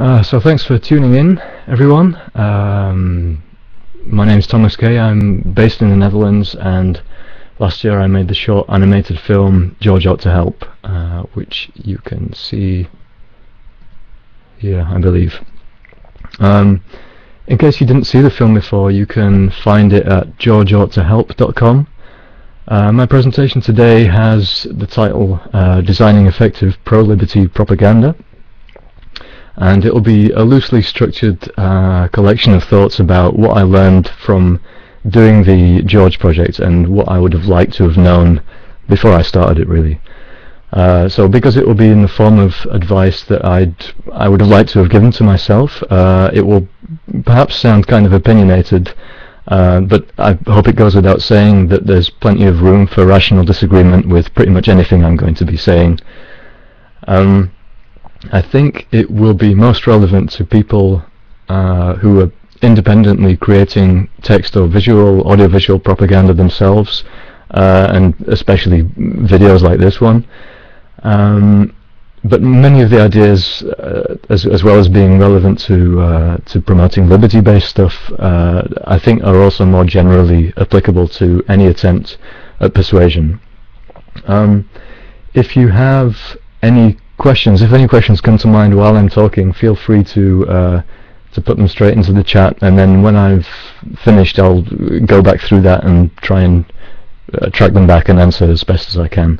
Uh, so thanks for tuning in, everyone. Um, my name is Tomasz Kaye. I'm based in the Netherlands, and last year I made the short animated film George Ought to Help, uh, which you can see here, I believe. Um, in case you didn't see the film before, you can find it at georgeoughttohelp.com. Uh, my presentation today has the title uh, Designing Effective Pro-Liberty Propaganda and it will be a loosely structured uh, collection of thoughts about what I learned from doing the George project and what I would have liked to have known before I started it really. Uh, so because it will be in the form of advice that I'd I would have liked to have given to myself, uh, it will perhaps sound kind of opinionated, uh, but I hope it goes without saying that there's plenty of room for rational disagreement with pretty much anything I'm going to be saying. Um, I think it will be most relevant to people uh, who are independently creating text or visual, audiovisual propaganda themselves, uh, and especially videos like this one. Um, but many of the ideas, uh, as, as well as being relevant to uh, to promoting liberty-based stuff, uh, I think are also more generally applicable to any attempt at persuasion. Um, if you have any questions, if any questions come to mind while I'm talking, feel free to uh, to put them straight into the chat, and then when I've finished, I'll go back through that and try and uh, track them back and answer as best as I can.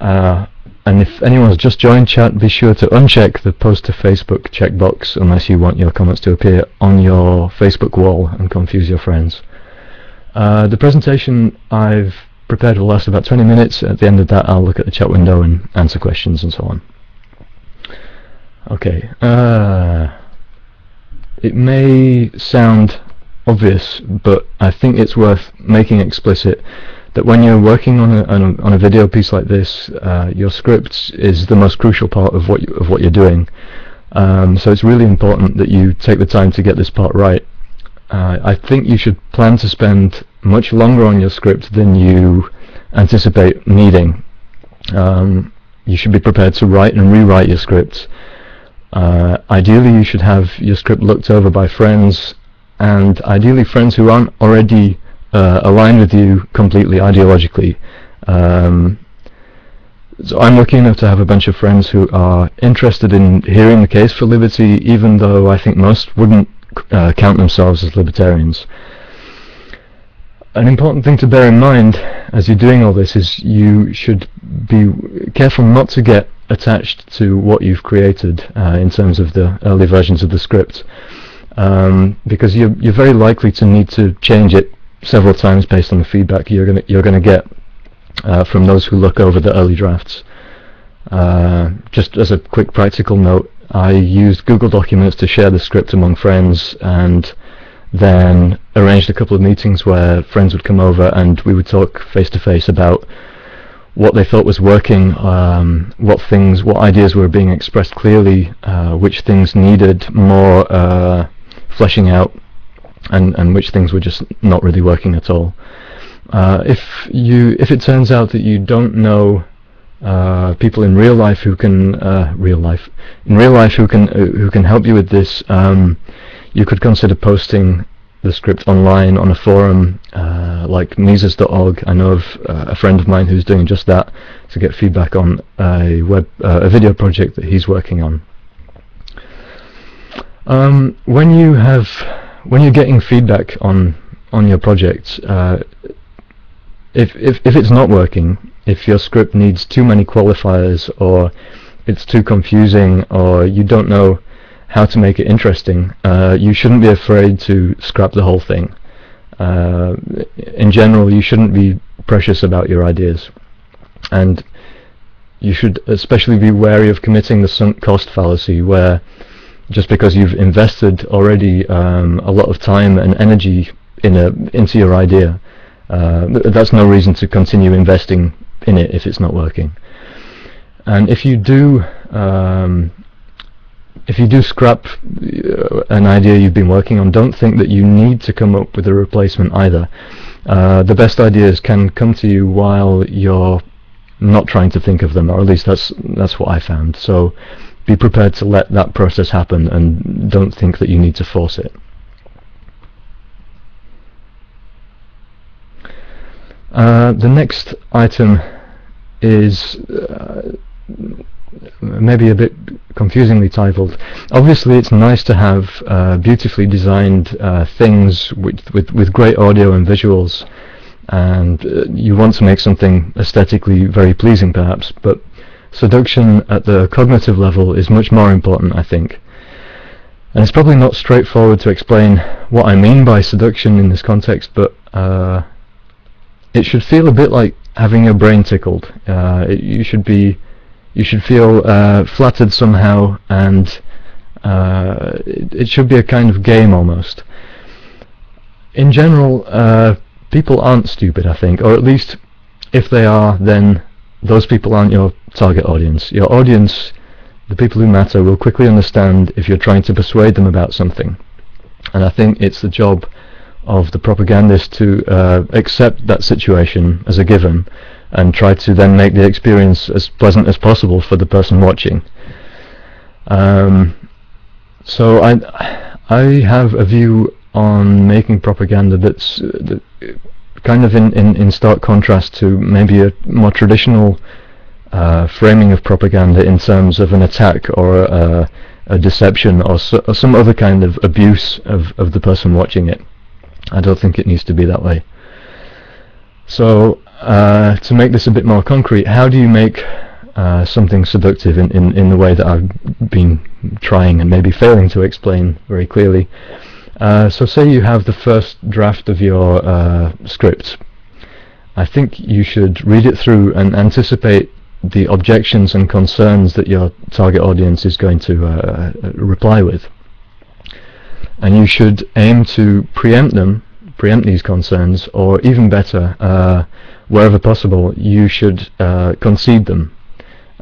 Uh, and if anyone's just joined chat, be sure to uncheck the post to Facebook checkbox unless you want your comments to appear on your Facebook wall and confuse your friends. Uh, the presentation I've prepared will last about 20 minutes. At the end of that, I'll look at the chat window and answer questions and so on. Okay. Uh, it may sound obvious, but I think it's worth making explicit that when you're working on a, on a, on a video piece like this, uh, your script is the most crucial part of what you, of what you're doing. Um, so it's really important that you take the time to get this part right. Uh, I think you should plan to spend much longer on your script than you anticipate needing. Um, you should be prepared to write and rewrite your scripts. Uh, ideally, you should have your script looked over by friends, and ideally friends who aren't already uh, aligned with you completely ideologically. Um, so I'm lucky enough to have a bunch of friends who are interested in hearing the case for liberty, even though I think most wouldn't uh, count themselves as libertarians. An important thing to bear in mind as you're doing all this is you should be careful not to get attached to what you've created uh, in terms of the early versions of the script um, because you're, you're very likely to need to change it several times based on the feedback you're going you're gonna get uh, from those who look over the early drafts. Uh, just as a quick practical note, I used Google Documents to share the script among friends and then arranged a couple of meetings where friends would come over and we would talk face to face about what they thought was working, um, what things, what ideas were being expressed clearly, uh, which things needed more uh, fleshing out, and and which things were just not really working at all. Uh, if you if it turns out that you don't know uh, people in real life who can uh, real life in real life who can uh, who can help you with this. Um, you could consider posting the script online on a forum uh, like Mises.org. I know of uh, a friend of mine who's doing just that to get feedback on a web a video project that he's working on. Um, when you have when you're getting feedback on on your project, uh, if, if if it's not working, if your script needs too many qualifiers or it's too confusing or you don't know how to make it interesting, uh, you shouldn't be afraid to scrap the whole thing. Uh, in general, you shouldn't be precious about your ideas. And you should especially be wary of committing the sunk cost fallacy where just because you've invested already um, a lot of time and energy in a, into your idea, uh, that's no reason to continue investing in it if it's not working. And if you do um, if you do scrap uh, an idea you've been working on, don't think that you need to come up with a replacement either. Uh, the best ideas can come to you while you're not trying to think of them, or at least that's that's what I found. So be prepared to let that process happen and don't think that you need to force it. Uh, the next item is uh, maybe a bit confusingly titled. Obviously it's nice to have uh, beautifully designed uh, things with, with, with great audio and visuals and uh, you want to make something aesthetically very pleasing perhaps, but seduction at the cognitive level is much more important I think. And it's probably not straightforward to explain what I mean by seduction in this context, but it should feel a bit like having your brain tickled. Uh, it, you should be, you should feel uh, flattered somehow, and uh, it, it, should be a kind of game almost. In general, uh, people aren't stupid, I think, or at least if they are, then those people aren't your target audience. Your audience, the people who matter, will quickly understand if you're trying to persuade them about something. And I think it's the job of the propagandist to uh, accept that situation as a given and try to then make the experience as pleasant as possible for the person watching. Um, so I, I have a view on making propaganda that's uh, that kind of in, in, in stark contrast to maybe a more traditional uh, framing of propaganda in terms of an attack or a, a deception or, so, or, some other kind of abuse of, of the person watching it. I don't think it needs to be that way. So uh, to make this a bit more concrete, how do you make uh, something seductive in, in, in the way that I've been trying and maybe failing to explain very clearly? Uh, so say you have the first draft of your uh, script. I think you should read it through and anticipate the objections and concerns that your target audience is going to uh, reply with and you should aim to preempt them, preempt these concerns, or even better, uh, wherever possible, you should uh, concede them.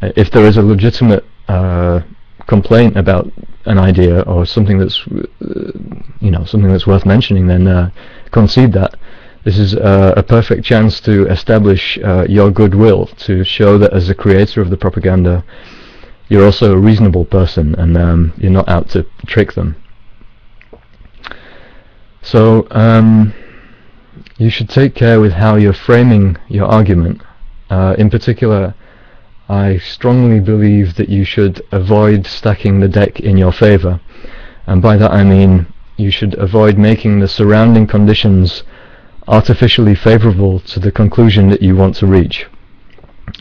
Uh, if there is a legitimate uh, complaint about an idea or something that's, uh, you know, something that's worth mentioning, then uh, concede that. This is a perfect chance to establish your goodwill, to show that as a creator of the propaganda, you're also a reasonable person and um, you're not out to trick them. So um, you should take care with how you're framing your argument. Uh, in particular, I strongly believe that you should avoid stacking the deck in your favor. And by that I mean you should avoid making the surrounding conditions artificially favorable to the conclusion that you want to reach.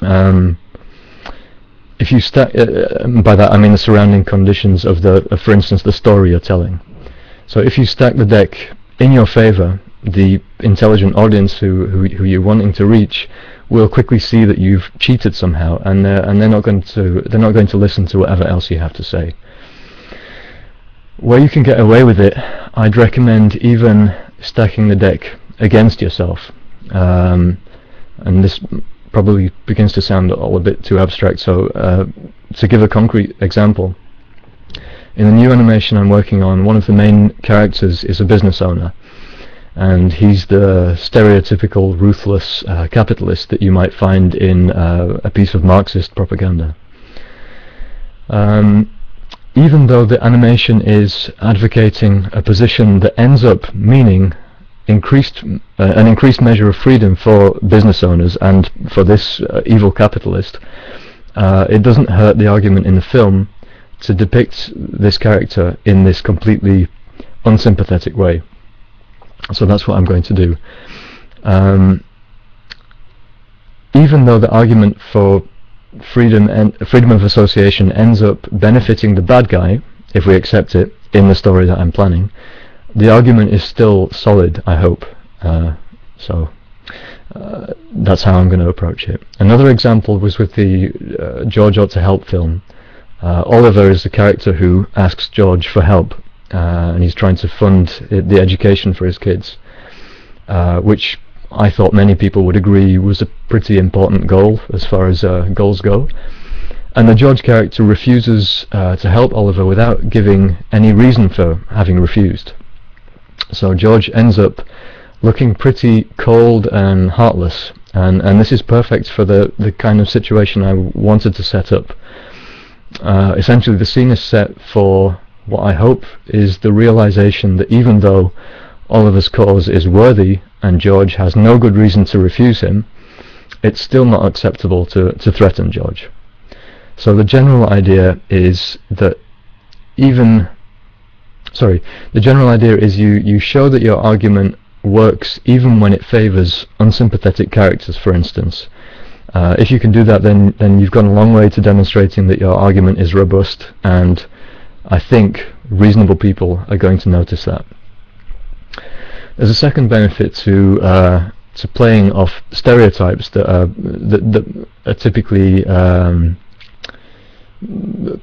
Um, if you stack, uh, uh by that I mean the surrounding conditions of the, uh, for instance, the story you're telling. So if you stack the deck in your favor, the intelligent audience who, who, who you're wanting to reach will quickly see that you've cheated somehow, and uh, and they're not going to they're not going to listen to whatever else you have to say. Where you can get away with it, I'd recommend even stacking the deck against yourself. Um, and this probably begins to sound all a bit too abstract. So uh, to give a concrete example, in the new animation I'm working on, one of the main characters is a business owner. And he's the stereotypical ruthless uh, capitalist that you might find in uh, a piece of Marxist propaganda. Um, even though the animation is advocating a position that ends up meaning increased uh, an increased measure of freedom for business owners and for this uh, evil capitalist, uh, it doesn't hurt the argument in the film to depict this character in this completely unsympathetic way. So that's what I'm going to do. Um, even though the argument for freedom and freedom of association ends up benefiting the bad guy, if we accept it in the story that I'm planning, the argument is still solid. I hope. Uh, so. Uh, that's how I'm going to approach it. Another example was with the uh, George Ought to Help film, uh, Oliver is the character who asks George for help, uh, and he's trying to fund the education for his kids, uh, which I thought many people would agree was a pretty important goal as far as uh, goals go. And the George character refuses uh, to help Oliver without giving any reason for having refused. So George ends up looking pretty cold and heartless, and, and this is perfect for the, the kind of situation I wanted to set up uh, essentially the scene is set for what I hope is the realization that even though Oliver's cause is worthy and George has no good reason to refuse him, it's still not acceptable to, to threaten George. So the general idea is that even sorry, the general idea is you, you show that your argument works even when it favors unsympathetic characters, for instance. Uh, if you can do that, then then you've gone a long way to demonstrating that your argument is robust, and I think reasonable people are going to notice that. There's a second benefit to uh, to playing off stereotypes that are that, that are typically um,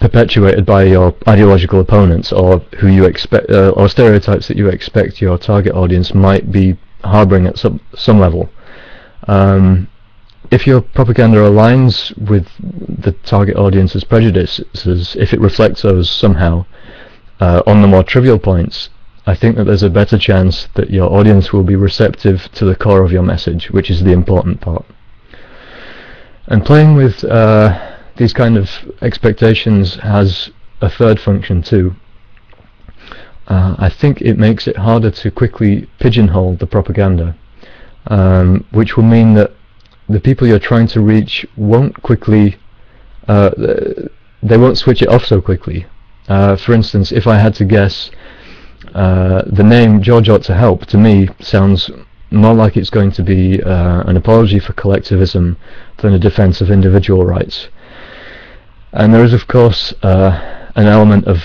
perpetuated by your ideological opponents or who you expect uh, or stereotypes that you expect your target audience might be harboring at some some level. Um, if your propaganda aligns with the target audience's prejudices, if it reflects those somehow uh, on the more trivial points, I think that there's a better chance that your audience will be receptive to the core of your message, which is the important part. And playing with uh, these kind of expectations has a third function too. Uh, I think it makes it harder to quickly pigeonhole the propaganda, um, which will mean that the people you're trying to reach won't quickly, uh, they won't switch it off so quickly. Uh, for instance, if I had to guess, uh, the name George Ought to Help to me sounds more like it's going to be uh, an apology for collectivism than a defense of individual rights. And there is, of course, uh, an element of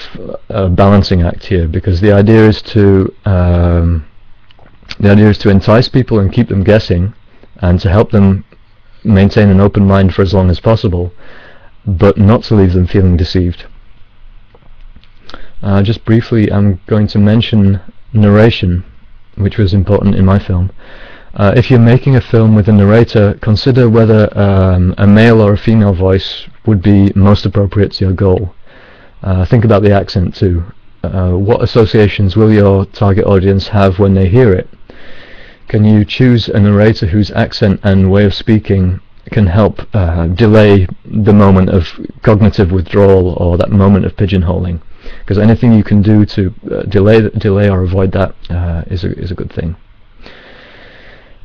a balancing act here, because the idea is to um, the idea is to entice people and keep them guessing, and to help them maintain an open mind for as long as possible, but not to leave them feeling deceived. Uh, just briefly, I'm going to mention narration, which was important in my film. Uh, if you're making a film with a narrator, consider whether um, a male or a female voice would be most appropriate to your goal. Uh, think about the accent too. Uh, what associations will your target audience have when they hear it? Can you choose a narrator whose accent and way of speaking can help uh, delay the moment of cognitive withdrawal or that moment of pigeonholing? Because anything you can do to uh, delay delay or avoid that uh, is a is a good thing.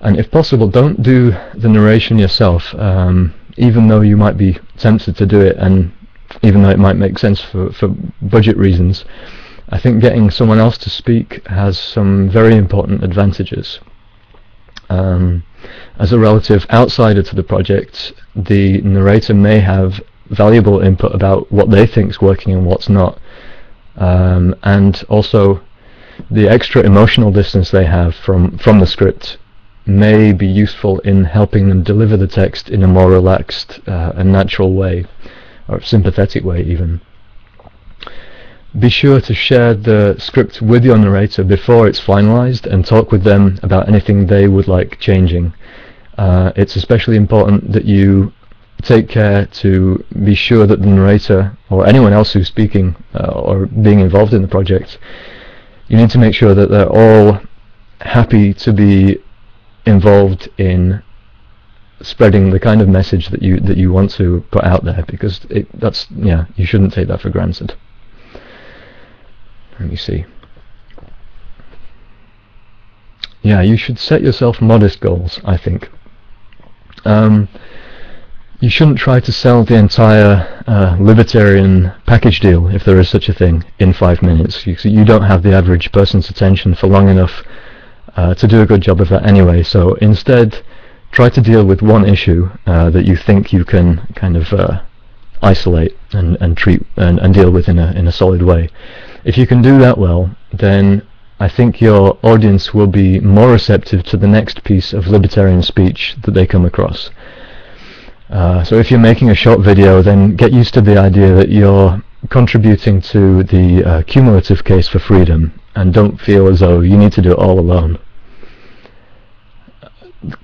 And if possible don't do the narration yourself um, even though you might be tempted to do it and even though it might make sense for, for budget reasons. I think getting someone else to speak has some very important advantages um, as a relative outsider to the project the narrator may have valuable input about what they think is working and what's not um, and also the extra emotional distance they have from from the script may be useful in helping them deliver the text in a more relaxed uh, and natural way, or sympathetic way even. Be sure to share the script with your narrator before it's finalized and talk with them about anything they would like changing. Uh, it's especially important that you take care to be sure that the narrator or anyone else who's speaking uh, or being involved in the project, you need to make sure that they're all happy to be involved in spreading the kind of message that you that you want to put out there because it, that's yeah you shouldn't take that for granted let me see yeah you should set yourself modest goals I think um, you shouldn't try to sell the entire uh, libertarian package deal if there is such a thing in five minutes you, you don't have the average person's attention for long enough uh, to do a good job of that anyway. So instead, try to deal with one issue uh, that you think you can kind of uh, isolate and, and treat and, and deal with in a in a solid way. If you can do that well, then I think your audience will be more receptive to the next piece of libertarian speech that they come across. Uh, so if you're making a short video, then get used to the idea that you're contributing to the uh, cumulative case for freedom and don't feel as though you need to do it all alone.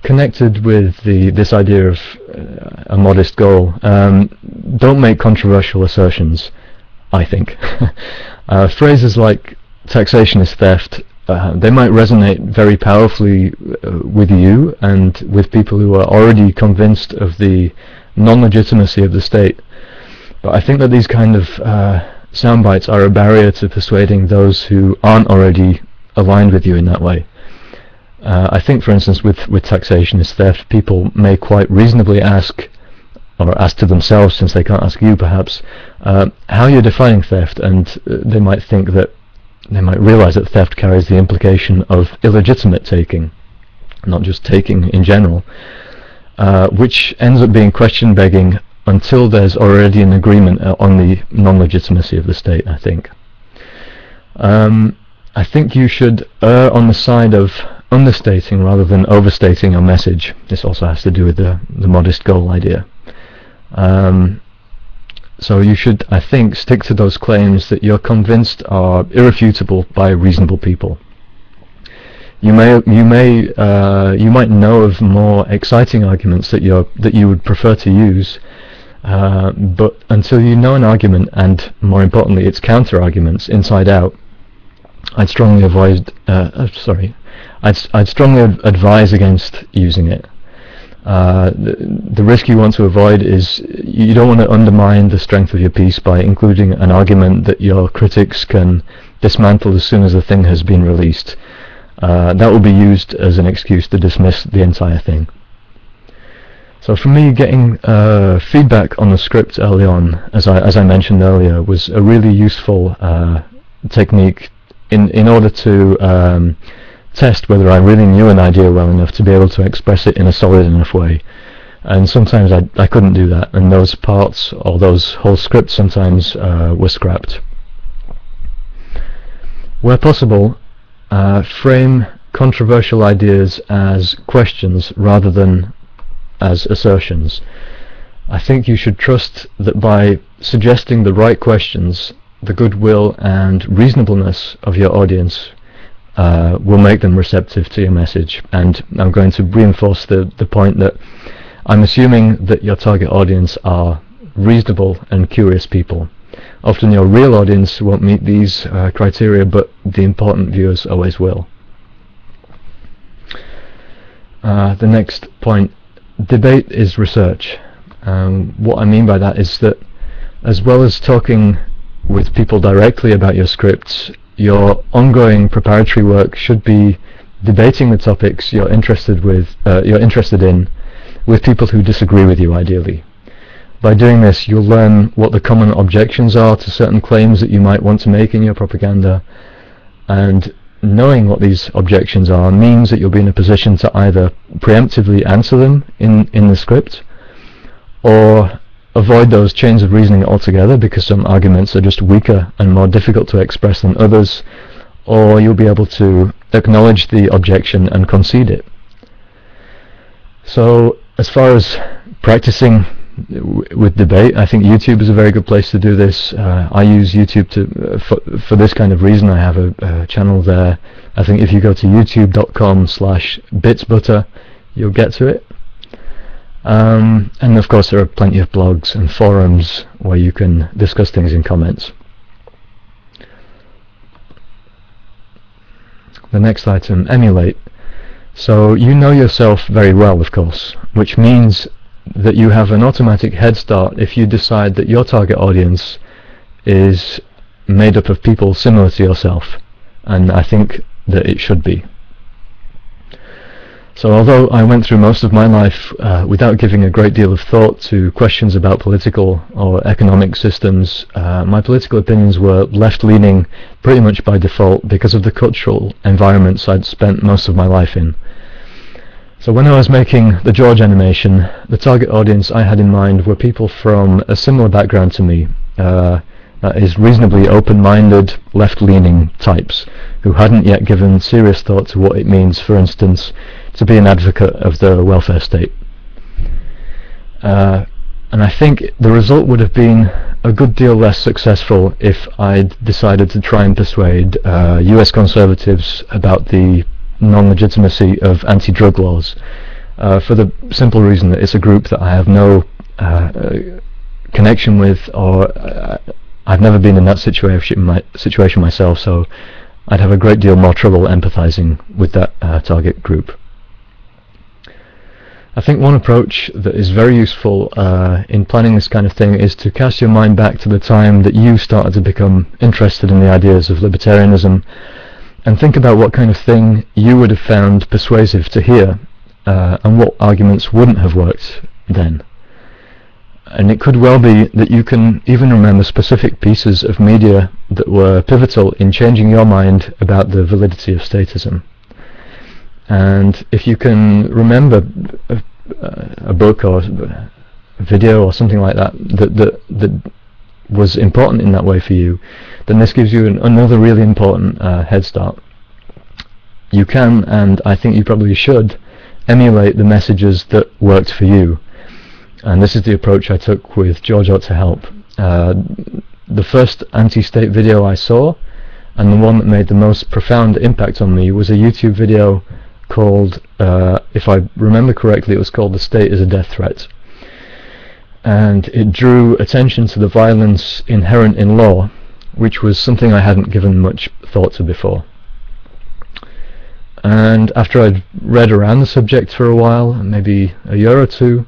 Connected with the this idea of uh, a modest goal, um, don't make controversial assertions. I think uh, phrases like taxation is theft. Uh, they might resonate very powerfully uh, with you and with people who are already convinced of the non-legitimacy of the state But I think that these kind of uh, sound bites are a barrier to persuading those who aren't already aligned with you in that way. Uh, I think, for instance, with, with taxation is theft, people may quite reasonably ask, or ask to themselves, since they can't ask you perhaps, uh, how you're defining theft, and uh, they might think that they might realize that theft carries the implication of illegitimate taking, not just taking in general, uh, which ends up being question begging until there's already an agreement uh, on the non-legitimacy of the state, I think. Um, I think you should err on the side of understating rather than overstating your message. This also has to do with the, the modest goal idea. Um, so you should, I think, stick to those claims that you're convinced are irrefutable by reasonable people. You may, you may, uh, you might know of more exciting arguments that you that you would prefer to use, uh, but until you know an argument and, more importantly, its counter-arguments inside out, I'd strongly avoid. Uh, uh sorry, I'd I'd strongly advise against using it. Uh, the, the, risk you want to avoid is you don't want to undermine the strength of your piece by including an argument that your critics can dismantle as soon as the thing has been released. Uh, that will be used as an excuse to dismiss the entire thing. So for me, getting uh, feedback on the script early on, as I as I mentioned earlier, was a really useful uh, technique in in order to um, test whether I really knew an idea well enough to be able to express it in a solid enough way. And sometimes I, I couldn't do that, and those parts or those whole scripts sometimes uh, were scrapped. Where possible, uh, frame controversial ideas as questions rather than as assertions. I think you should trust that by suggesting the right questions, the goodwill and reasonableness of your audience uh, will make them receptive to your message. And I'm going to reinforce the, the point that I'm assuming that your target audience are reasonable and curious people. Often your real audience won't meet these uh, criteria, but the important viewers always will. Uh, the next point, debate is research. Um, what I mean by that is that as well as talking with people directly about your scripts, your ongoing preparatory work should be debating the topics you're interested with, uh, you're interested in, with people who disagree with you, ideally. By doing this, you'll learn what the common objections are to certain claims that you might want to make in your propaganda, and knowing what these objections are means that you'll be in a position to either preemptively answer them in, in the script, or avoid those chains of reasoning altogether because some arguments are just weaker and more difficult to express than others, or you'll be able to acknowledge the objection and concede it. So as far as practicing with debate, I think YouTube is a very good place to do this. Uh, I use YouTube to uh, for, for this kind of reason. I have a, a channel there. I think if you go to youtube.com slash bitbutter, you'll get to it. Um, and of course there are plenty of blogs and forums where you can discuss things in comments. The next item, emulate. So you know yourself very well of course, which means that you have an automatic head start if you decide that your target audience is made up of people similar to yourself and I think that it should be. So although I went through most of my life uh, without giving a great deal of thought to questions about political or economic systems, uh, my political opinions were left-leaning pretty much by default because of the cultural environments I'd spent most of my life in. So when I was making the George animation, the target audience I had in mind were people from a similar background to me, uh, that is reasonably open-minded, left-leaning types, who hadn't yet given serious thought to what it means, for instance, to be an advocate of the welfare state. Uh, and I think the result would have been a good deal less successful if I'd decided to try and persuade uh, US conservatives about the non-legitimacy of anti-drug laws uh, for the simple reason that it's a group that I have no uh, connection with or uh, I've never been in that situation, my, situation myself so I'd have a great deal more trouble empathizing with that uh, target group. I think one approach that is very useful uh, in planning this kind of thing is to cast your mind back to the time that you started to become interested in the ideas of libertarianism and think about what kind of thing you would have found persuasive to hear uh, and what arguments wouldn't have worked then. And it could well be that you can even remember specific pieces of media that were pivotal in changing your mind about the validity of statism. And if you can remember a, a book or a video or something like that that, that that was important in that way for you, then this gives you an, another really important uh, head start. You can, and I think you probably should, emulate the messages that worked for you. And this is the approach I took with George to Help. Uh, the first anti-state video I saw, and the one that made the most profound impact on me, was a YouTube video called, uh, if I remember correctly, it was called The State is a Death Threat. And it drew attention to the violence inherent in law, which was something I hadn't given much thought to before. And after I'd read around the subject for a while, maybe a year or two,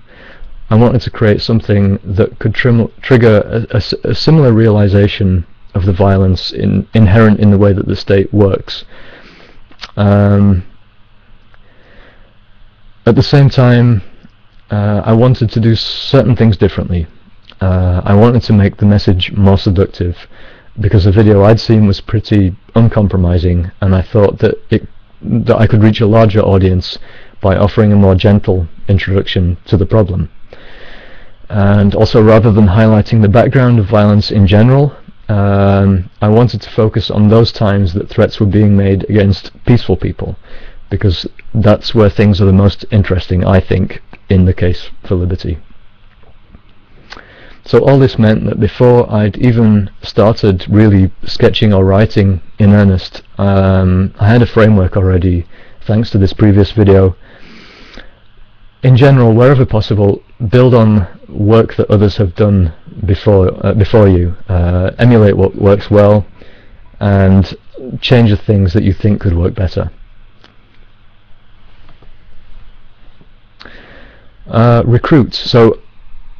I wanted to create something that could trigger a, a, a, similar realization of the violence in, inherent in the way that the state works. Um, at the same time, uh, I wanted to do certain things differently. Uh, I wanted to make the message more seductive because the video I'd seen was pretty uncompromising and I thought that it that I could reach a larger audience by offering a more gentle introduction to the problem. And also rather than highlighting the background of violence in general, um, I wanted to focus on those times that threats were being made against peaceful people because that's where things are the most interesting, I think, in the case for liberty. So all this meant that before I'd even started really sketching or writing in earnest, um, I had a framework already, thanks to this previous video. In general, wherever possible, build on work that others have done before uh, before you. Uh, emulate what works well, and change the things that you think could work better. Uh, recruits. So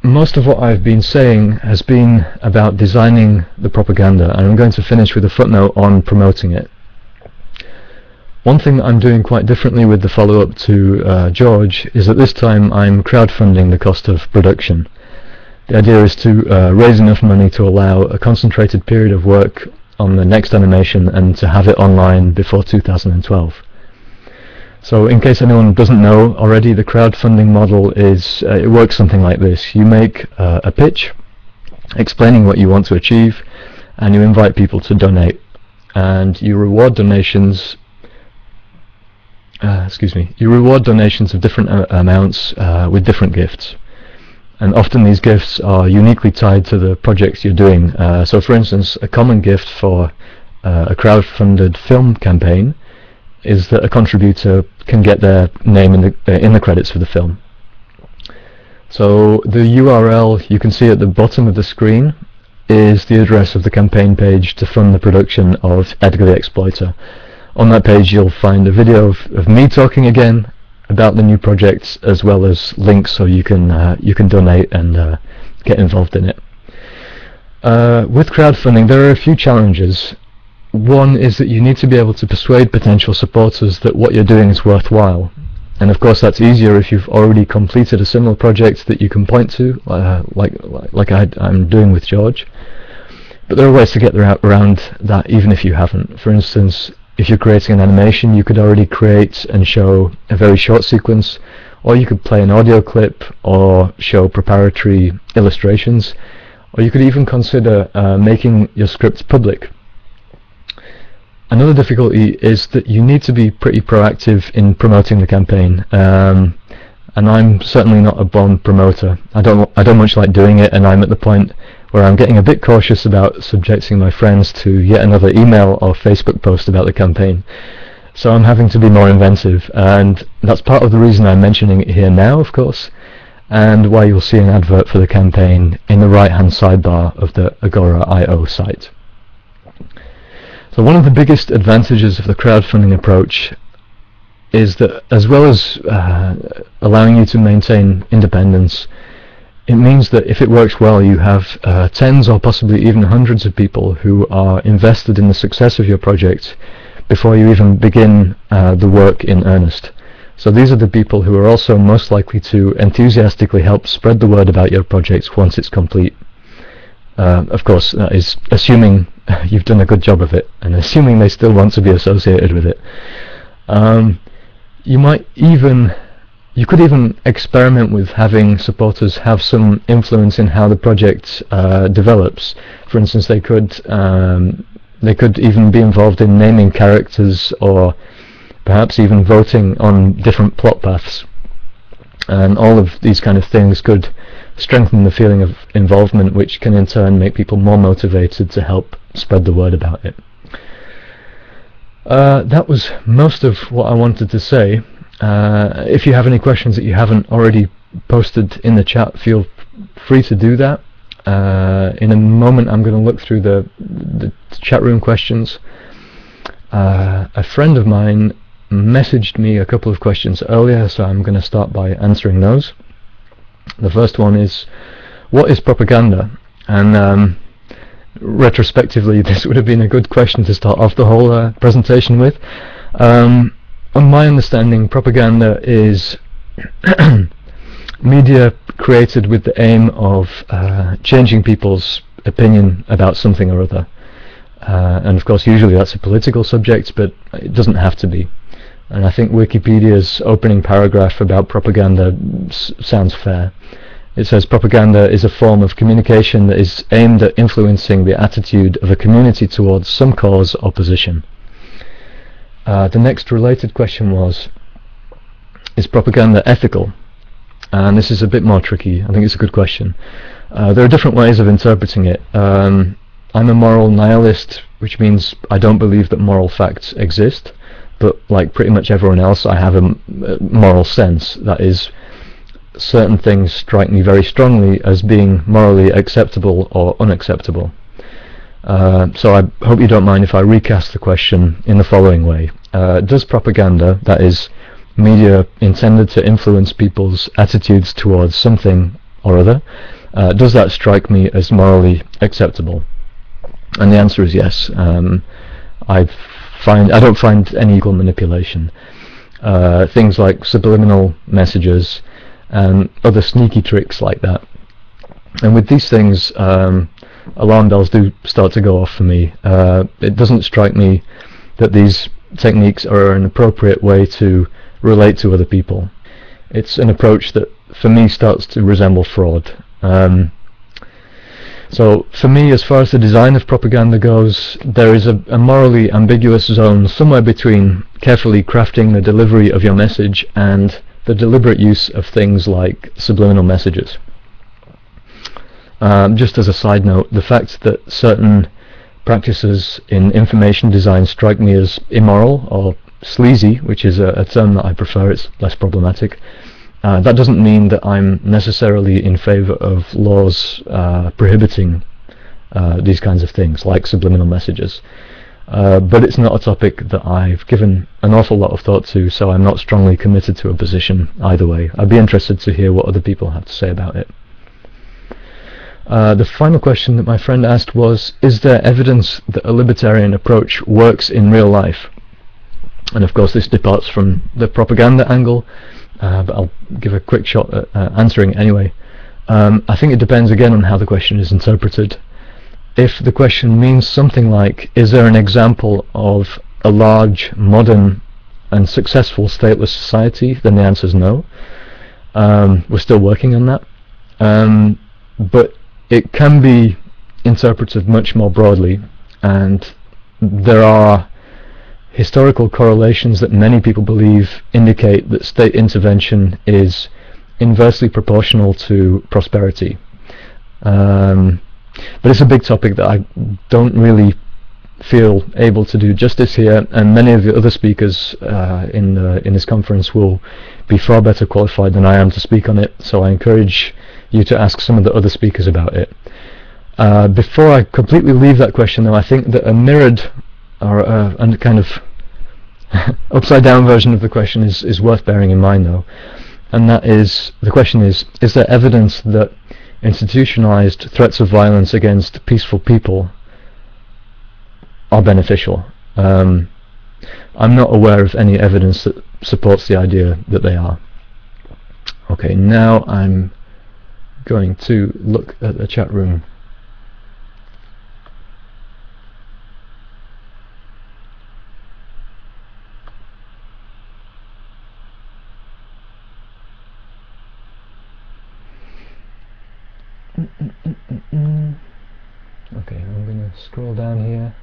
most of what I've been saying has been about designing the propaganda and I'm going to finish with a footnote on promoting it. One thing that I'm doing quite differently with the follow-up to uh, George is that this time I'm crowdfunding the cost of production. The idea is to uh, raise enough money to allow a concentrated period of work on the next animation and to have it online before 2012. So in case anyone doesn't know already, the crowdfunding model is, uh, it works something like this. You make uh, a pitch explaining what you want to achieve and you invite people to donate and you reward donations uh, excuse me, you reward donations of different uh, amounts uh, with different gifts and often these gifts are uniquely tied to the projects you're doing. Uh, so for instance, a common gift for a crowd-funded film campaign is that a contributor can get their name in the uh, in the credits for the film. So the URL you can see at the bottom of the screen is the address of the campaign page to fund the production of Edgar the Exploiter. On that page you'll find a video of, of me talking again about the new projects as well as links so you can uh, you can donate and uh, get involved in it. Uh, with crowdfunding there are a few challenges one is that you need to be able to persuade potential supporters that what you're doing is worthwhile. And of course that's easier if you've already completed a similar project that you can point to, uh, like like I, am doing with George. But there are ways to get around that even if you haven't. For instance, if you're creating an animation, you could already create and show a very short sequence, or you could play an audio clip or show preparatory illustrations, or you could even consider uh, making your scripts public Another difficulty is that you need to be pretty proactive in promoting the campaign. Um, and I'm certainly not a born promoter. I don't I don't much like doing it, and I'm at the point where I'm getting a bit cautious about subjecting my friends to yet another email or Facebook post about the campaign. So I'm having to be more inventive, and that's part of the reason I'm mentioning it here now, of course, and why you'll see an advert for the campaign in the right-hand sidebar of the Agora.io site. So one of the biggest advantages of the crowdfunding approach is that as well as uh, allowing you to maintain independence, it means that if it works well, you have uh, tens or possibly even hundreds of people who are invested in the success of your project before you even begin uh, the work in earnest. So these are the people who are also most likely to enthusiastically help spread the word about your project once it's complete. Uh, of course, that is assuming you've done a good job of it, and assuming they still want to be associated with it. Um, you might even you could even experiment with having supporters have some influence in how the project uh, develops. For instance, they could um, they could even be involved in naming characters or perhaps even voting on different plot paths. And all of these kind of things could strengthen the feeling of involvement, which can in turn make people more motivated to help spread the word about it. Uh, that was most of what I wanted to say. Uh, if you have any questions that you haven't already posted in the chat, feel free to do that. Uh, in a moment I'm going to look through the, the chat room questions. Uh, a friend of mine messaged me a couple of questions earlier, so I'm going to start by answering those. The first one is, what is propaganda? And um, retrospectively, this would have been a good question to start off the whole uh, presentation with. Um, on my understanding, propaganda is media created with the aim of uh, changing people's opinion about something or other. Uh, and of course, usually that's a political subject, but it doesn't have to be. And I think Wikipedia's opening paragraph about propaganda sounds fair. It says propaganda is a form of communication that is aimed at influencing the attitude of a community towards some cause or position. Uh, the next related question was, is propaganda ethical? And this is a bit more tricky. I think it's a good question. Uh, there are different ways of interpreting it. Um, I'm a moral nihilist, which means I don't believe that moral facts exist. But like pretty much everyone else, I have a moral sense. That is, certain things strike me very strongly as being morally acceptable or unacceptable. Uh, so I hope you don't mind if I recast the question in the following way. Uh, does propaganda, that is, media intended to influence people's attitudes towards something or other, uh, does that strike me as morally acceptable? And the answer is yes. Um, I find I don't find any equal manipulation. Uh, things like subliminal messages and other sneaky tricks like that. And with these things, um, alarm bells do start to go off for me. Uh, it doesn't strike me that these techniques are an appropriate way to relate to other people. It's an approach that, for me, starts to resemble fraud. Um, so, for me, as far as the design of propaganda goes, there is a, a morally ambiguous zone somewhere between carefully crafting the delivery of your message and the deliberate use of things like subliminal messages. Um, just as a side note, the fact that certain practices in information design strike me as immoral or sleazy, which is a, a term that I prefer, it's less problematic, uh, that doesn't mean that I'm necessarily in favor of laws uh, prohibiting uh, these kinds of things, like subliminal messages. Uh, but it's not a topic that I've given an awful lot of thought to, so I'm not strongly committed to a position either way. I'd be interested to hear what other people have to say about it. Uh, the final question that my friend asked was, is there evidence that a libertarian approach works in real life? And of course this departs from the propaganda angle, uh, but I'll give a quick shot at uh, answering anyway. Um, I think it depends again on how the question is interpreted if the question means something like, is there an example of a large, modern and successful stateless society, then the answer is no. Um, we're still working on that. Um, but it can be interpreted much more broadly and there are historical correlations that many people believe indicate that state intervention is inversely proportional to prosperity. Um, but it's a big topic that I don't really feel able to do justice here, and many of the other speakers uh, in the, in this conference will be far better qualified than I am to speak on it. So I encourage you to ask some of the other speakers about it. Uh, before I completely leave that question, though, I think that a mirrored or a, a kind of upside down version of the question is, is worth bearing in mind though. And that is, the question is, is there evidence that institutionalized threats of violence against peaceful people are beneficial? Um, I'm not aware of any evidence that supports the idea that they are. Okay, now I'm going to look at the chat room okay, I'm going to scroll down here.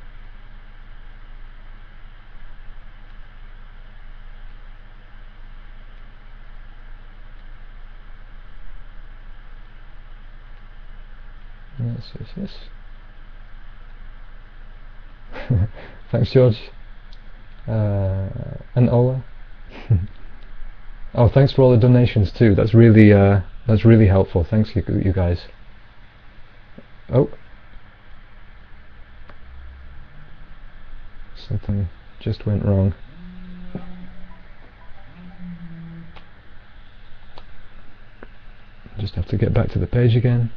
Yes, yes, yes. Thanks, George. Uh, and Ola. oh, thanks for all the donations too. That's really, uh, that's really helpful. Thanks, you, you guys. Oh. Something just went wrong. Just have to get back to the page again.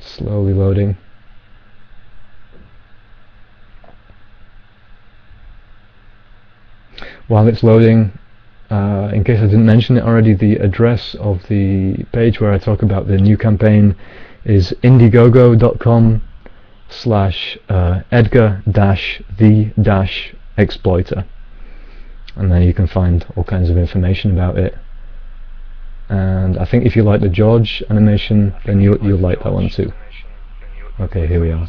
Slowly loading. while it's loading uh, in case I didn't mention it already the address of the page where I talk about the new campaign is indiegogo.com slash uh, edgar dash the dash exploiter. And then you can find all kinds of information about it. And I think if you like the George animation then you'll, you'll like that one too. Okay here we are.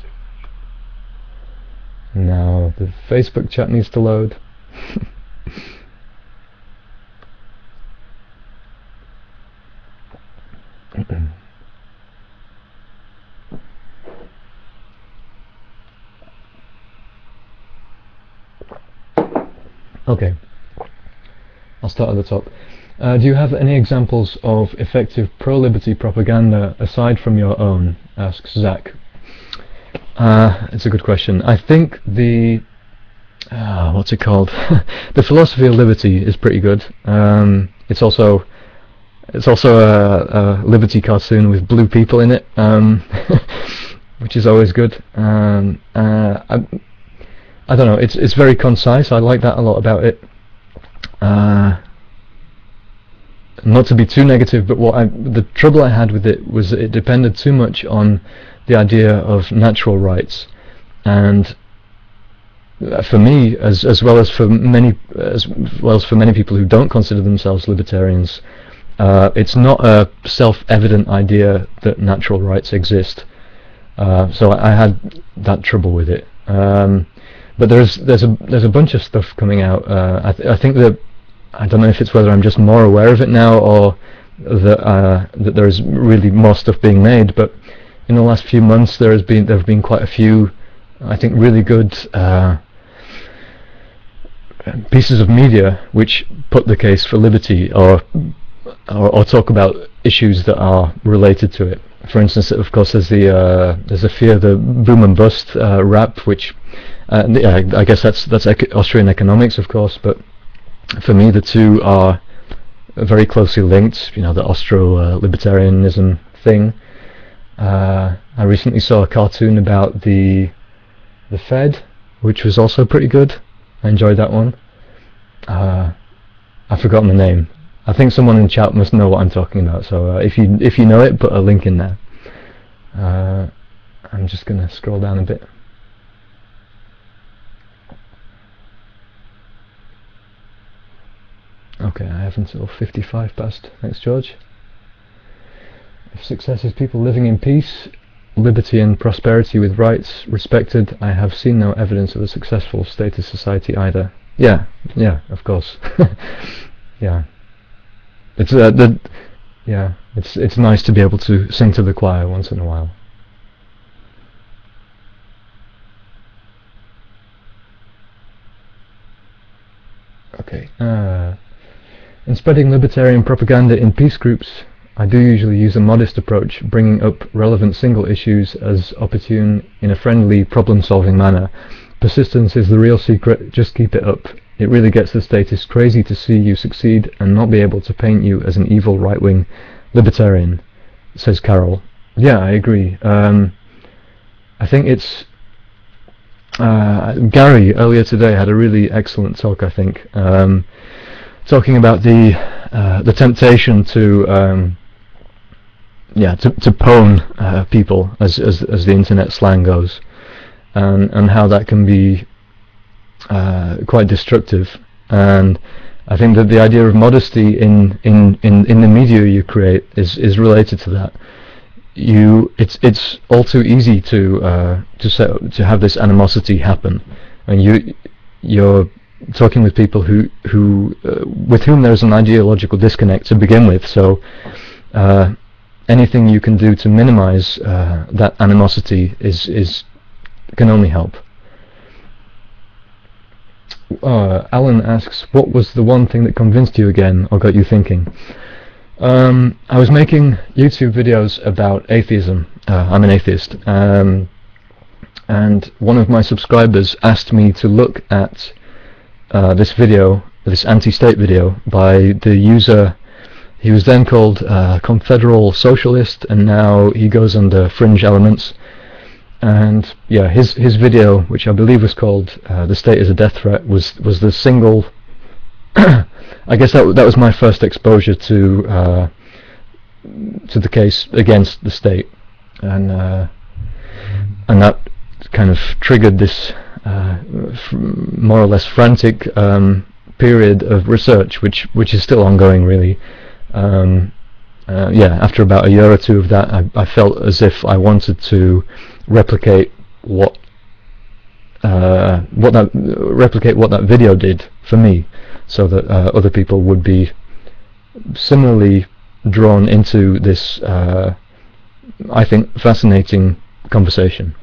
Now the Facebook chat needs to load okay, I'll start at the top. Uh, do you have any examples of effective pro-liberty propaganda aside from your own? asks Zach. Uh, it's a good question. I think the uh, what's it called? the philosophy of liberty is pretty good. Um, it's also it's also a, a, liberty cartoon with blue people in it, um, which is always good. Um, uh, I, I, don't know. It's it's very concise. I like that a lot about it. Uh, not to be too negative, but what I, the trouble I had with it was that it depended too much on the idea of natural rights, and for me, as as well as for many, as well as for many people who don't consider themselves libertarians, uh, it's not a self-evident idea that natural rights exist. Uh, so I, I, had that trouble with it. Um, but there's there's a there's a bunch of stuff coming out. Uh, I, th I think that I don't know if it's whether I'm just more aware of it now or that uh, that there's really more stuff being made. But in the last few months, there has been there have been quite a few I think really good uh, pieces of media which put the case for liberty or, or, or talk about issues that are related to it. For instance, of course, there's the uh, there's a fear the boom and bust uh, rap, which uh, I guess that's that's Austrian economics, of course, but for me the two are very closely linked. You know, the Austro-libertarianism thing. Uh, I recently saw a cartoon about the the Fed, which was also pretty good. I enjoyed that one. Uh, I've forgotten the name. I think someone in chat must know what I'm talking about. So uh, if you if you know it, put a link in there. Uh, I'm just gonna scroll down a bit. Okay, I have until 55 past. Thanks, George. If success is people living in peace, liberty and prosperity with rights respected, I have seen no evidence of a successful statist society either. Yeah, yeah, of course. yeah. It's uh, the yeah, it's it's nice to be able to sing to the choir once in a while. Okay. Uh, in spreading libertarian propaganda in peace groups, I do usually use a modest approach, bringing up relevant single issues as opportune in a friendly, problem-solving manner. Persistence is the real secret, just keep it up. It really gets the statist crazy to see you succeed and not be able to paint you as an evil right-wing libertarian, says Carol. Yeah, I agree. Um, I think it's... Uh, Gary, earlier today, had a really excellent talk, I think, um, talking about the uh, the temptation to um, yeah, to, to pwn uh, people, as, as as the internet slang goes, and and how that can be uh, quite destructive. And I think that the idea of modesty in in in in the media you create is is related to that. You, it's it's all too easy to uh, to set, to have this animosity happen, and you you're talking with people who who uh, with whom there's an ideological disconnect to begin with. So uh, anything you can do to minimize uh, that animosity is is can only help. Uh, Alan asks, what was the one thing that convinced you again or got you thinking? Um, I was making YouTube videos about atheism. Uh, I'm an atheist. Um, and one of my subscribers asked me to look at uh, this video, this anti-state video, by the user he was then called uh, Confederal Socialist, and now he goes under Fringe Elements. And yeah, his his video, which I believe was called uh, "The State is a Death Threat," was was the single. I guess that that was my first exposure to uh, to the case against the state, and uh, and that kind of triggered this uh, more or less frantic um, period of research, which which is still ongoing, really. Um, uh, yeah, after about a year or two of that, I, I felt as if I wanted to replicate what uh, what that replicate what that video did for me, so that uh, other people would be similarly drawn into this, uh, I think, fascinating conversation.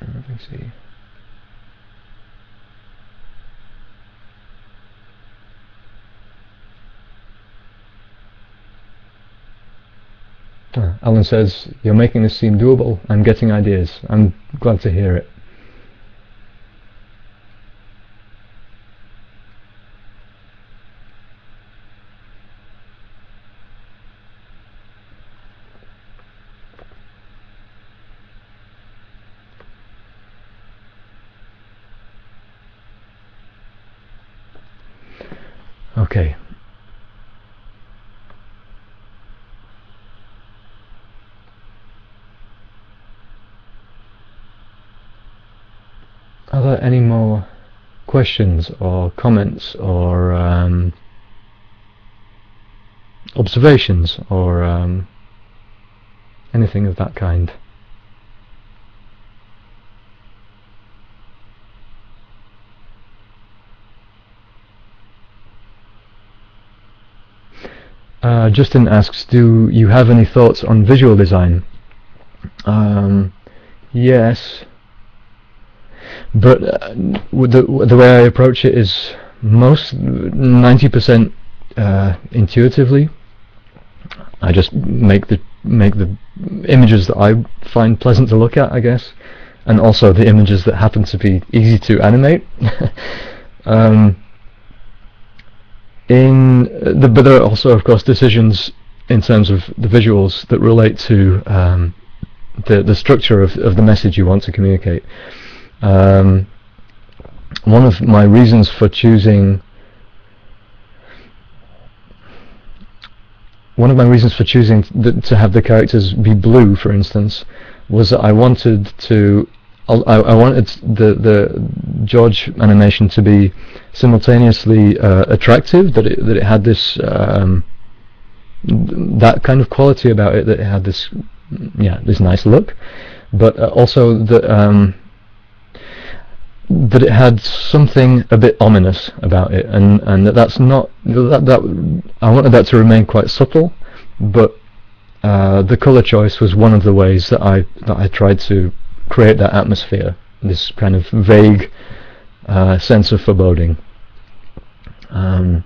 Let me see. Uh, Alan says, you're making this seem doable. I'm getting ideas. I'm glad to hear it. Okay. Are there any more questions or comments or um, observations or um, anything of that kind? Uh, Justin asks, do you have any thoughts on visual design? Um, yes, but uh, the the way I approach it is most 90% uh, intuitively. I just make the make the images that I find pleasant to look at, I guess, and also the images that happen to be easy to animate. um, in the, but there are also, of course, decisions in terms of the visuals that relate to um, the the structure of of the message you want to communicate. Um, one of my reasons for choosing one of my reasons for choosing to have the characters be blue, for instance, was that I wanted to I, I wanted the the George animation to be simultaneously uh, attractive, that it that it had this um, that kind of quality about it, that it had this yeah this nice look, but uh, also that um, that it had something a bit ominous about it, and and that that's not that that I wanted that to remain quite subtle, but uh, the color choice was one of the ways that I that I tried to create that atmosphere, this kind of vague uh, sense of foreboding. Um,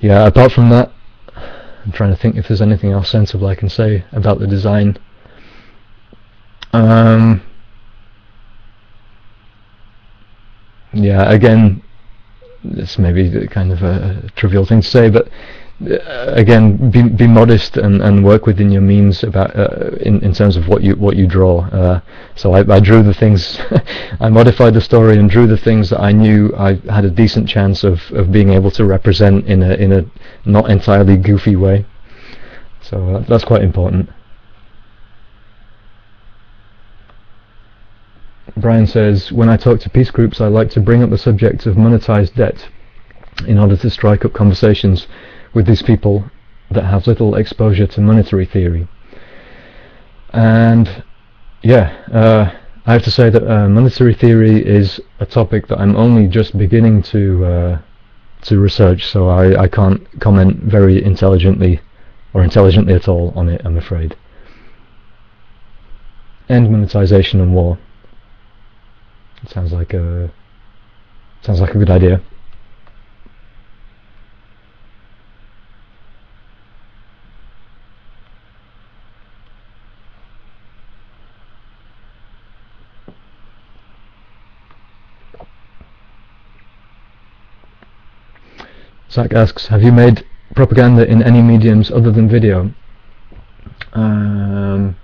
yeah, apart from that, I'm trying to think if there's anything else sensible I can say about the design. Um, yeah, again, this may be kind of a trivial thing to say, but uh, again, be be modest and, and work within your means about uh, in in terms of what you what you draw. Uh, so I, I drew the things, I modified the story and drew the things that I knew I had a decent chance of, of being able to represent in a in a not entirely goofy way. So uh, that's quite important. Brian says, when I talk to peace groups, I like to bring up the subject of monetized debt in order to strike up conversations with these people that have little exposure to monetary theory. And yeah, uh, I have to say that uh, monetary theory is a topic that I'm only just beginning to uh, to research, so I, I can't comment very intelligently or intelligently at all on it, I'm afraid. End monetization and war. It sounds like a sounds like a good idea. Zach asks, have you made propaganda in any mediums other than video? Um,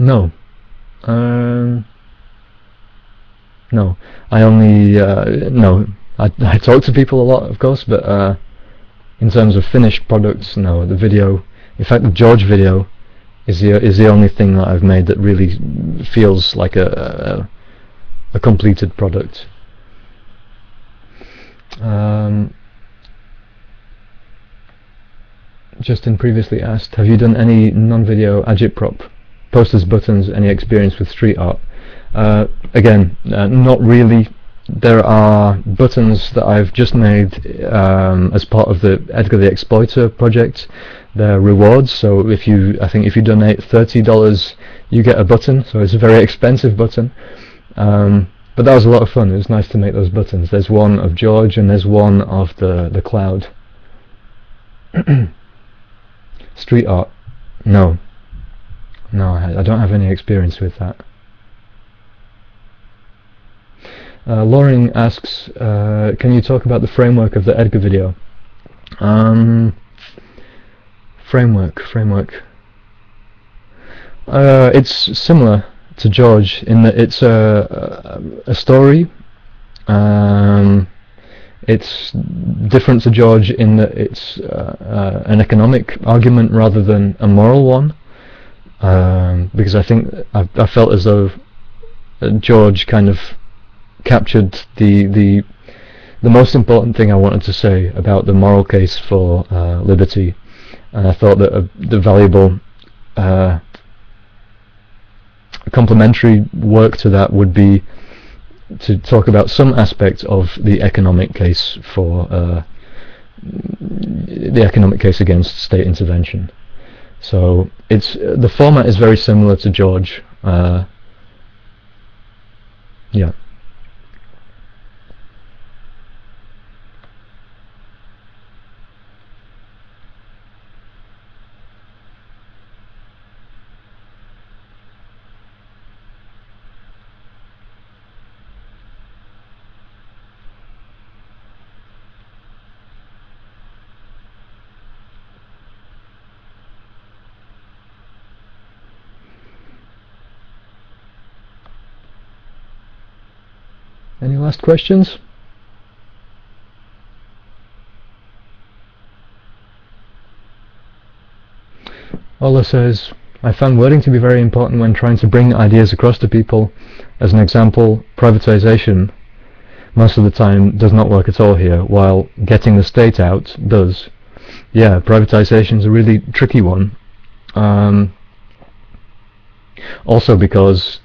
no. Um, no. I only, uh, no. I, I talk to people a lot, of course, but uh, in terms of finished products, no. The video, in fact, the George video is the is the only thing that I've made that really feels like a, a, a completed product. Um, Justin previously asked, have you done any non-video agitprop? Posters, buttons, any experience with street art? Uh, again, uh, not really. There are buttons that I've just made um, as part of the Edgar the Exploiter project. They're rewards, so if you, I think if you donate $30, you get a button, so it's a very expensive button. Um, but that was a lot of fun. It was nice to make those buttons. There's one of George and there's one of the, the cloud. Street art. No. No, I, I, don't have any experience with that. Uh, Lauren asks, uh, can you talk about the framework of the Edgar video? Um, framework, framework. Uh, it's similar to George in that it's a, a story. Um, it's different to George in that it's uh, uh, an economic argument rather than a moral one. Um, because I think I, I, felt as though uh, George kind of captured the the the most important thing I wanted to say about the moral case for uh, liberty, and I thought that the valuable uh, complementary work to that would be to talk about some aspect of the economic case for uh, the economic case against state intervention. So it's the format is very similar to George. Uh, yeah. Any last questions? Ola says, I found wording to be very important when trying to bring ideas across to people. As an example, privatization most of the time does not work at all here, while getting the state out does. Yeah, privatization is a really tricky one. Um, also because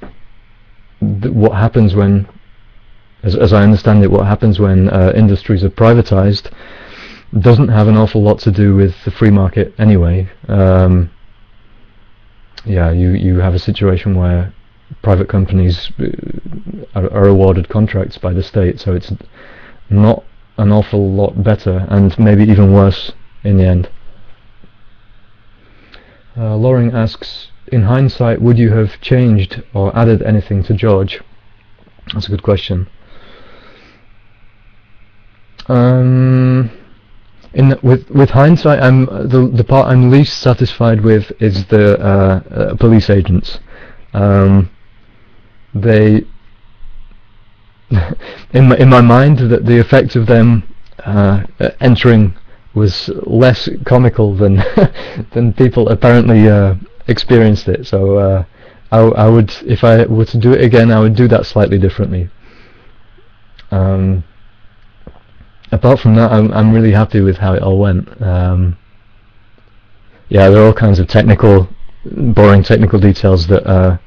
what happens when as, as I understand it, what happens when uh, industries are privatized doesn't have an awful lot to do with the free market anyway. Um, yeah, you, you have a situation where private companies uh, are, are, awarded contracts by the state, so it's not an awful lot better, and maybe even worse in the end. Uh, Loring asks, in hindsight, would you have changed or added anything to George? That's a good question. Um, in the, with with hindsight, I'm the the part I'm least satisfied with is the uh, uh, police agents. Um, they in my in my mind that the effect of them uh, entering was less comical than than people apparently uh, experienced it. So uh, I, I would, if I were to do it again, I would do that slightly differently. Um, apart from that, I'm I'm really happy with how it all went. Um, yeah, there are all kinds of technical, boring technical details that uh,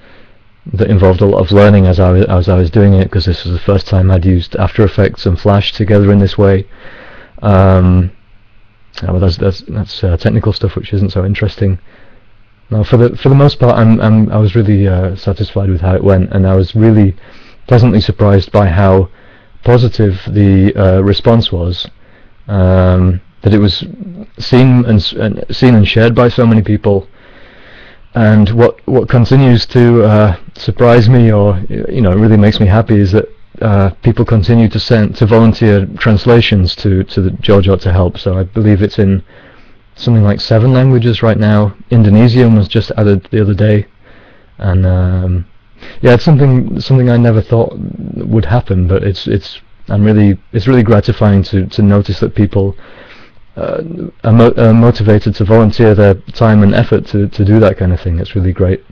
that involved a lot of learning as I was, as I was doing it because this was the first time I'd used After Effects and Flash together in this way. Um, yeah, well, that's that's, that's uh, technical stuff which isn't so interesting. No, for the for the most part, I'm, I'm I was really uh, satisfied with how it went, and I was really pleasantly surprised by how positive the uh, response was. Um, that it was seen and, and, seen and shared by so many people. And what what continues to uh, surprise me, or you know, really makes me happy, is that uh, people continue to send to volunteer translations to to the Ought to Help. So I believe it's in something like seven languages right now. Indonesian was just added the other day, and um, yeah, it's something something I never thought would happen, but it's it's I'm really it's really gratifying to to notice that people. Uh, are, mo are motivated to volunteer their time and effort to, to do that kind of thing. It's really great.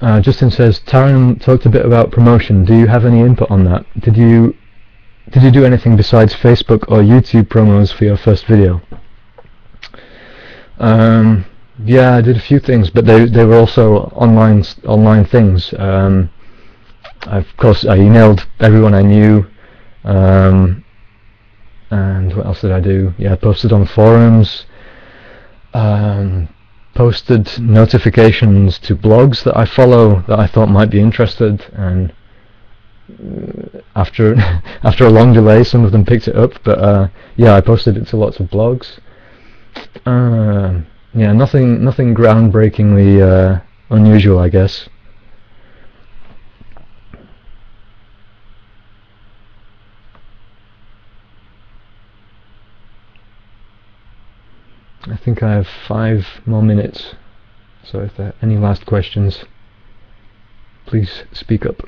Uh, Justin says, Taran talked a bit about promotion. Do you have any input on that? Did you did you do anything besides Facebook or YouTube promos for your first video? Um, yeah, I did a few things, but they they were also online online things. Um, of course, I emailed everyone I knew, um, and what else did I do? Yeah, I posted on forums, um, posted notifications to blogs that I follow that I thought might be interested, and after after a long delay, some of them picked it up. But uh, yeah, I posted it to lots of blogs. Uh, yeah, nothing nothing groundbreakingly uh, unusual, I guess. I think I have five more minutes, so if there are any last questions, please speak up.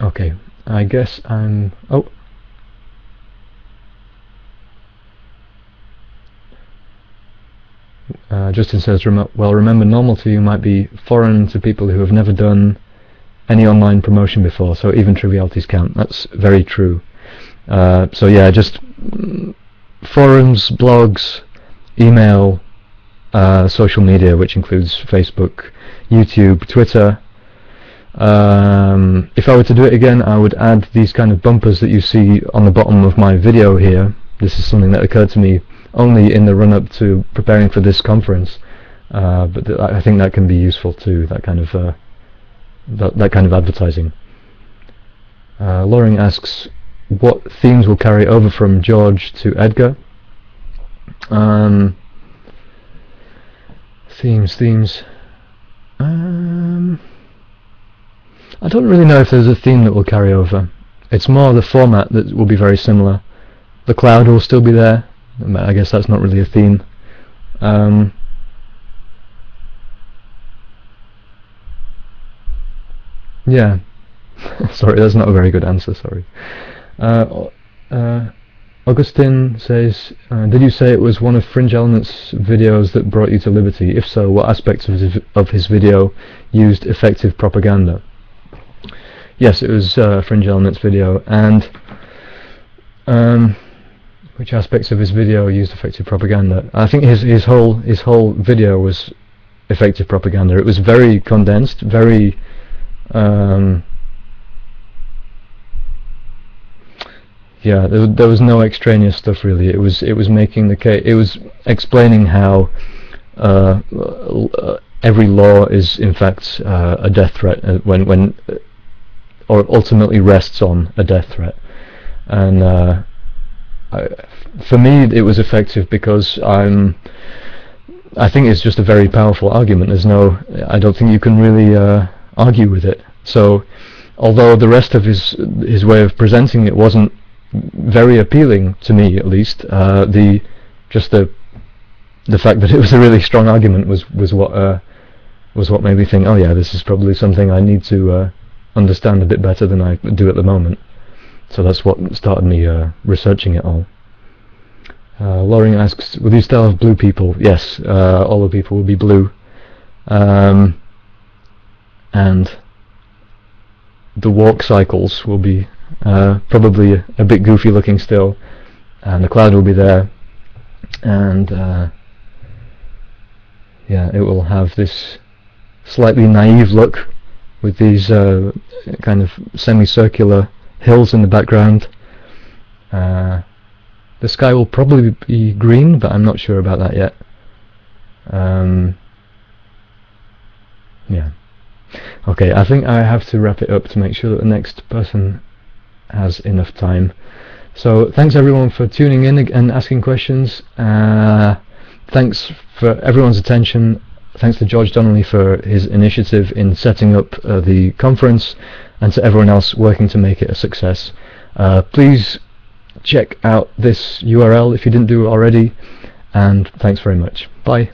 Okay, I guess I'm... Oh! Uh, Justin says, well remember normal to you might be foreign to people who have never done any online promotion before, so even trivialities count. That's very true. Uh, so yeah, just mm, forums, blogs, email, uh, social media, which includes Facebook, YouTube, Twitter, um, if I were to do it again, I would add these kind of bumpers that you see on the bottom of my video here. This is something that occurred to me only in the run-up to preparing for this conference, uh, but th I think that can be useful too. That kind of uh, that, that kind of advertising. Uh, Loring asks, what themes will carry over from George to Edgar? Um, themes, themes. Um, I don't really know if there's a theme that will carry over. It's more the format that will be very similar. The cloud will still be there. I guess that's not really a theme. Um, yeah. sorry, that's not a very good answer, sorry. Uh, uh, Augustine says, uh, did you say it was one of Fringe Elements' videos that brought you to Liberty? If so, what aspects of his, of his video used effective propaganda? Yes, it was uh, Fringe Elements video, and um, which aspects of his video used effective propaganda? I think his his whole his whole video was effective propaganda. It was very condensed, very um, yeah. There, there was no extraneous stuff really. It was it was making the case. It was explaining how uh, uh, every law is in fact uh, a death threat uh, when when uh, or ultimately rests on a death threat, and uh, I, for me it was effective because I'm I think it's just a very powerful argument. There's no, I don't think you can really uh, argue with it. So, although the rest of his his way of presenting it wasn't very appealing to me, at least, uh, the just the the fact that it was a really strong argument was was what uh, was what made me think, oh yeah, this is probably something I need to uh, understand a bit better than I do at the moment. So that's what started me uh, researching it all. Uh, Loring asks, will you still have blue people? Yes, uh, all the people will be blue. Um, and the walk cycles will be uh, probably a, bit goofy looking still. And the cloud will be there. And uh, yeah, it will have this slightly naive look with these uh, kind of semicircular hills in the background. Uh, the sky will probably be green, but I'm not sure about that yet. Um, yeah. Okay, I think I have to wrap it up to make sure that the next person has enough time. So thanks everyone for tuning in and asking questions. Uh, thanks for everyone's attention. Thanks to George Donnelly for his initiative in setting up uh, the conference and to everyone else working to make it a success. Uh, please check out this URL if you didn't do already and thanks very much. Bye.